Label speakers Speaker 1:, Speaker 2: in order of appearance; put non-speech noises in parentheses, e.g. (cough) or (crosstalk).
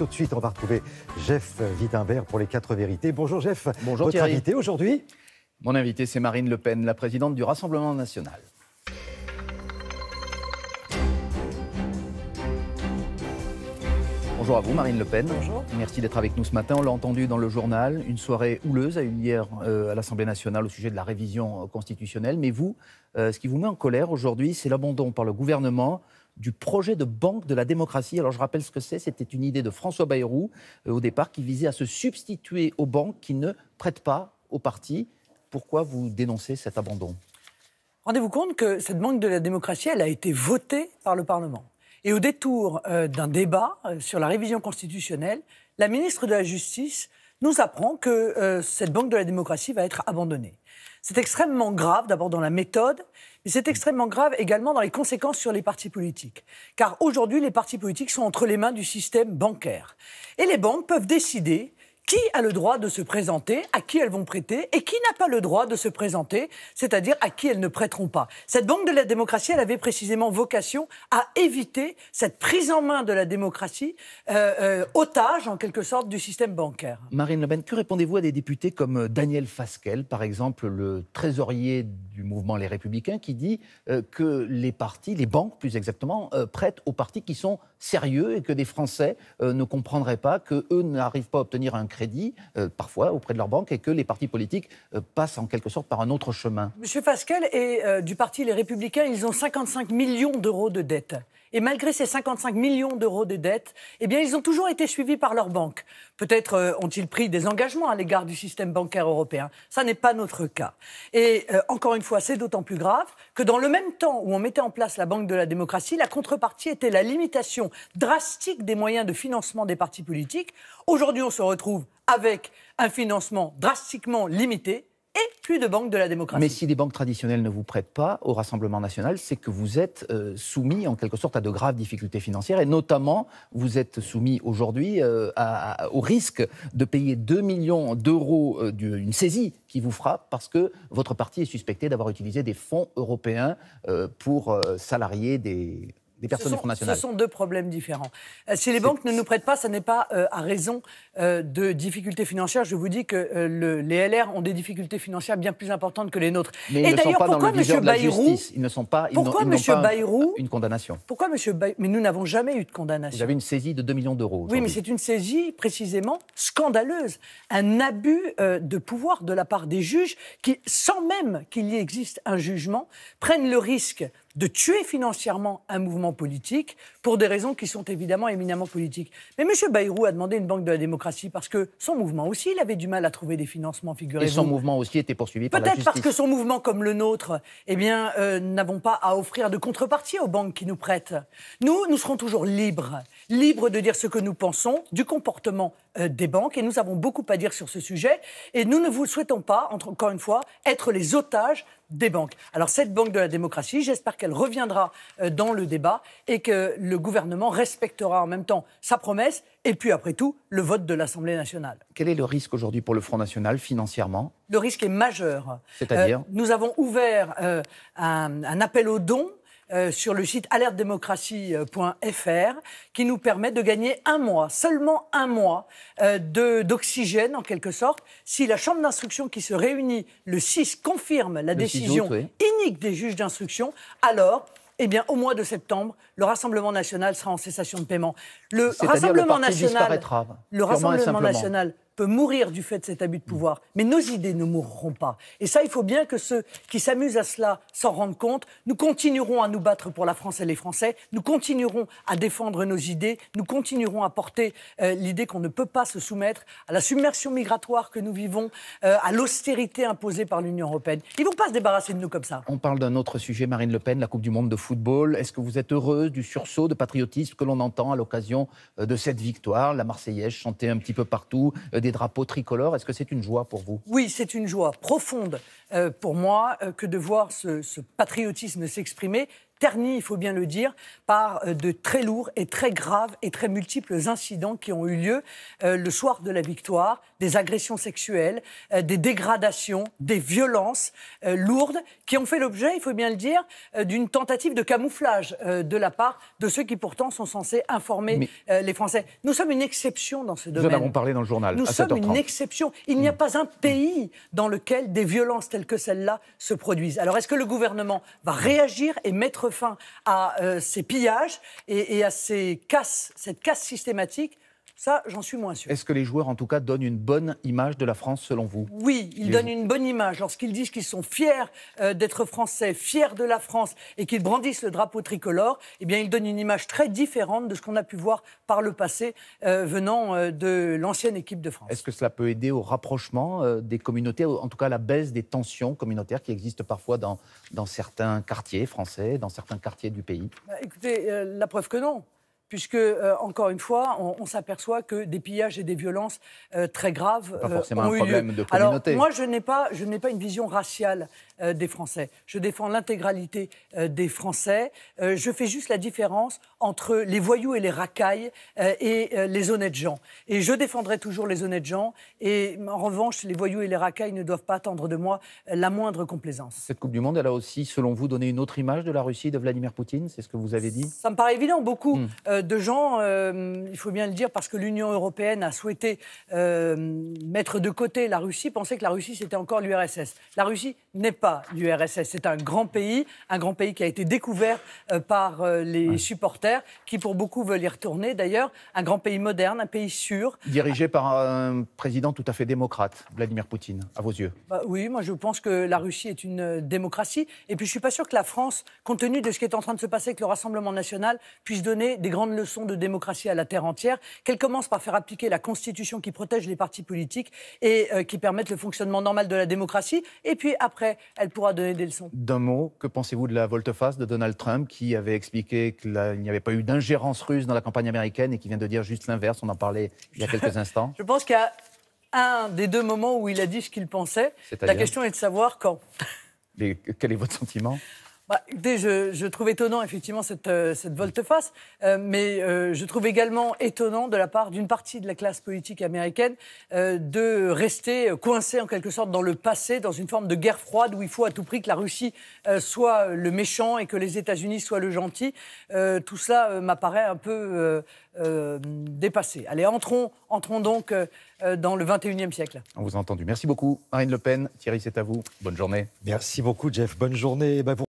Speaker 1: tout de suite, on va retrouver Jeff Wittenberg pour les quatre vérités. Bonjour Jeff.
Speaker 2: Bonjour
Speaker 1: Votre
Speaker 2: Thierry.
Speaker 1: invité aujourd'hui
Speaker 2: Mon invité, c'est Marine Le Pen, la présidente du Rassemblement national. Bonjour à vous, Marine Le Pen.
Speaker 3: Bonjour.
Speaker 2: Merci d'être avec nous ce matin. On l'a entendu dans le journal. Une soirée houleuse a eu hier euh, à l'Assemblée nationale au sujet de la révision euh, constitutionnelle. Mais vous, euh, ce qui vous met en colère aujourd'hui, c'est l'abandon par le gouvernement du projet de banque de la démocratie. Alors je rappelle ce que c'est. C'était une idée de François Bayrou euh, au départ qui visait à se substituer aux banques qui ne prêtent pas aux partis. Pourquoi vous dénoncez cet abandon?
Speaker 3: Rendez-vous compte que cette banque de la démocratie, elle a été votée par le Parlement. Et au détour euh, d'un débat euh, sur la révision constitutionnelle, la ministre de la Justice nous apprend que cette banque de la démocratie va être abandonnée. C'est extrêmement grave, d'abord dans la méthode, c'est extrêmement grave également dans les conséquences sur les partis politiques. Car aujourd'hui, les partis politiques sont entre les mains du système bancaire. Et les banques peuvent décider qui a le droit de se présenter, à qui elles vont prêter, et qui n'a pas le droit de se présenter, c'est-à-dire à qui elles ne prêteront pas. Cette banque de la démocratie, elle avait précisément vocation à éviter cette prise en main de la démocratie, euh, euh, otage en quelque sorte du système bancaire.
Speaker 2: Marine Le Pen, que répondez-vous à des députés comme euh, Daniel Fasquelle, par exemple, le trésorier du mouvement Les Républicains, qui dit que les partis, les banques plus exactement, prêtent aux partis qui sont sérieux et que des Français ne comprendraient pas que eux n'arrivent pas à obtenir un crédit, euh, parfois auprès de leur banque, et que les partis politiques euh, passent en quelque sorte par un autre chemin.
Speaker 3: Monsieur Fasquelle et euh, du parti Les Républicains, ils ont 55 millions d'euros de dettes. Et malgré ces 55 millions d'euros de dettes, eh bien, ils ont toujours été suivis par leur banque. Peut-être euh, ont-ils pris des engagements à l'égard du système bancaire européen. Ça n'est pas notre cas. Et euh, encore une fois, c'est d'autant plus grave que dans le même temps où on mettait en place la Banque de la démocratie, la contrepartie était la limitation drastique des moyens de financement des partis politiques. Aujourd'hui, on se retrouve avec un financement drastiquement limité et plus de banque de la démocratie.
Speaker 2: Mais si les banques traditionnelles ne vous prêtent pas au Rassemblement national, c'est que vous êtes euh, soumis en quelque sorte à de graves difficultés financières et notamment vous êtes soumis aujourd'hui euh, au risque de payer 2 millions d'euros euh, d'une saisie qui vous frappe parce que votre parti est suspecté d'avoir utilisé des fonds européens pour salarier des, des personnes
Speaker 3: ce
Speaker 2: du
Speaker 3: sont,
Speaker 2: Front National.
Speaker 3: ce sont deux problèmes différents. Euh, si les banques ne nous prêtent pas, ça n'est pas euh, à raison euh, de difficultés financières. Je vous dis que euh, le- les LR ont des difficultés financières bien plus importantes que les nôtres.
Speaker 2: Mais
Speaker 3: Et d'ailleurs, pourquoi M. Bayrou.
Speaker 2: Ils ne sont pas. ils
Speaker 3: Pourquoi
Speaker 2: pas
Speaker 3: Bayrou
Speaker 2: une condamnation
Speaker 3: Pourquoi M. Bayrou? Mais nous n'avons jamais eu de condamnation.
Speaker 2: Vous avez une saisie de 2 millions d'euros.
Speaker 3: Oui, mais c'est une saisie précisément scandaleuse, un abus de pouvoir de la part des juges qui, sans même qu'il y existe un jugement, prennent le risque de tuer financièrement un mouvement politique pour des raisons qui sont évidemment éminemment politiques. Mais M. Bayrou a demandé une banque de la démocratie parce que son mouvement aussi, il avait du mal à trouver des financements,
Speaker 2: Et
Speaker 3: figurez-vous.
Speaker 2: son mouvement aussi était poursuivi par la
Speaker 3: Peut-être
Speaker 2: justice.
Speaker 3: parce que son mouvement comme le nôtre, eh bien, euh, n'avons pas à offrir de contrepartie aux banques qui nous prêtent. Nous, nous serons toujours libres, libres de dire ce que nous pensons du comportement des banques, et nous avons beaucoup à dire sur ce sujet. Et nous ne vous souhaitons pas, encore une fois, être les otages des banques. Alors cette banque de la démocratie, j'espère qu'elle reviendra euh, dans le débat et que le gouvernement respectera en même temps sa promesse et puis après tout le vote de l'Assemblée nationale.
Speaker 2: Quel est le risque aujourd'hui pour le Front National financièrement?
Speaker 3: Le risque est majeur.
Speaker 2: C'est-à-dire?
Speaker 3: Euh, Nous avons ouvert euh, un, un appel aux dons. Euh, sur le site alertedémocratie.fr qui nous permet de gagner un mois, seulement un mois euh, de- d'oxygène en quelque sorte. Si la Chambre d'instruction qui se réunit le 6 confirme la
Speaker 2: Le 6
Speaker 3: décision
Speaker 2: août, oui.
Speaker 3: inique des juges d'instruction, alors, eh bien, au mois de septembre, le Rassemblement national sera en cessation de paiement. Le Rassemblement
Speaker 2: disparaîtra,
Speaker 3: le national peut mourir du fait de cet abus de pouvoir, mais nos idées ne mourront pas. Et ça, il faut bien que ceux qui s'amusent à cela s'en rendent compte. Nous continuerons à nous battre pour la France et les Français. Nous continuerons à défendre nos idées. Nous continuerons à porter euh, l'idée qu'on ne peut pas se soumettre à la submersion migratoire que nous vivons, euh, à l'austérité imposée par l'Union européenne. Ils vont pas se débarrasser de nous comme ça.
Speaker 2: On parle d'un autre sujet, Marine Le Pen, la Coupe du Monde de football. Est-ce que vous êtes heureuse du sursaut de patriotisme que l'on entend à l'occasion euh, de cette victoire? La Marseillaise chantée un petit peu partout, euh, des drapeaux tricolores. Est-ce que c'est une joie pour vous?
Speaker 3: Oui, c'est une joie profonde euh, pour moi euh, que de voir ce, ce patriotisme s'exprimer ternie, il faut bien le dire, par de très lourds et très graves et très multiples incidents qui ont eu lieu le soir de la victoire, des agressions sexuelles, des dégradations, des violences lourdes qui ont fait l'objet, il faut bien le dire, d'une tentative de camouflage de la part de ceux qui pourtant sont censés informer les Français. Nous sommes une exception dans ce domaine.
Speaker 2: Nous en avons parlé dans le journal.
Speaker 3: Nous sommes une exception. Il n'y a pas un pays dans lequel des violences telles que celle-là se produisent. Alors est-ce que le gouvernement va réagir et mettre fin à euh, ces pillages et, à ces casses, cette casse systématique ça, j'en suis moins sûr.
Speaker 2: Est-ce que les joueurs, en tout cas, donnent une bonne image de la France, selon vous?
Speaker 3: Oui, ils donnent une bonne image. Lorsqu'ils disent qu'ils sont fiers euh, d'être français, fiers de la France et qu'ils brandissent le drapeau tricolore, eh bien, ils donnent une image très différente de ce qu'on a pu voir par le passé euh, venant euh, de l'ancienne équipe de France.
Speaker 2: Est-ce que cela peut aider au rapprochement des communautés, en tout cas à la baisse des tensions communautaires qui existent parfois dans, dans certains quartiers français, dans certains quartiers du pays?
Speaker 3: Bah, Écoutez, la preuve que non puisque, euh, encore une fois, on, s'aperçoit que des pillages et des violences euh, très graves
Speaker 2: pas forcément
Speaker 3: ont
Speaker 2: un problème de communauté.
Speaker 3: Alors, moi, je n'ai pas, je n'ai pas une vision raciale euh, des Français. Je défends l'intégralité des Français. je fais juste la différence entre les voyous et les racailles et les honnêtes gens. Et je défendrai toujours les honnêtes gens. Et en revanche, les voyous et les racailles ne doivent pas attendre de moi la moindre complaisance.
Speaker 2: Cette Coupe du Monde, elle a aussi, selon vous, donné une autre image de la Russie, de Vladimir Poutine? C'est ce que vous avez dit?
Speaker 3: Ça me paraît évident. Beaucoup. Hmm de gens, euh, il faut bien le dire, parce que l'Union européenne a souhaité euh, mettre de côté la Russie, penser que la Russie c'était encore l'URSS. La Russie n'est pas l'URSS, c'est un grand pays, un grand pays qui a été découvert euh, par les supporters, qui pour beaucoup veulent y retourner d'ailleurs, un grand pays moderne, un pays sûr.
Speaker 2: Dirigé par un président tout à fait démocrate, Vladimir Poutine, à vos yeux
Speaker 3: bah, Oui, moi je pense que la Russie est une démocratie, et puis je suis pas sûr que la France, compte tenu de ce qui est en train de se passer avec le Rassemblement national, puisse donner des grandes leçon de démocratie à la terre entière, qu'elle commence par faire appliquer la Constitution qui protège les partis politiques et euh, qui permettent le fonctionnement normal de la démocratie. Et puis après, elle pourra donner des leçons.
Speaker 2: D'un mot, que pensez-vous de la volte-face de Donald Trump qui avait expliqué qu'il n'y avait pas eu d'ingérence russe dans la campagne américaine et qui vient de dire juste l'inverse? On en parlait il y a quelques (laughs) instants.
Speaker 3: Je pense qu'il y a un des deux moments où il a dit ce qu'il pensait. La question est de savoir quand.
Speaker 2: Mais quel est votre sentiment?
Speaker 3: Bah, je, trouve étonnant effectivement cette, euh, cette volte-face, euh, mais euh, je trouve également étonnant de la part d'une partie de la classe politique américaine de rester coincée en quelque sorte dans le passé, dans une forme de guerre froide où il faut à tout prix que la Russie soit le méchant et que les États-Unis soient le gentil. tout cela m'apparaît un peu dépassé. Allez, entrons, entrons donc dans le 21e siècle.
Speaker 2: On vous a entendu. Merci beaucoup, Marine Le Pen. Thierry, c'est à vous. Bonne journée.
Speaker 1: Merci beaucoup, Jeff. Bonne journée. Bah,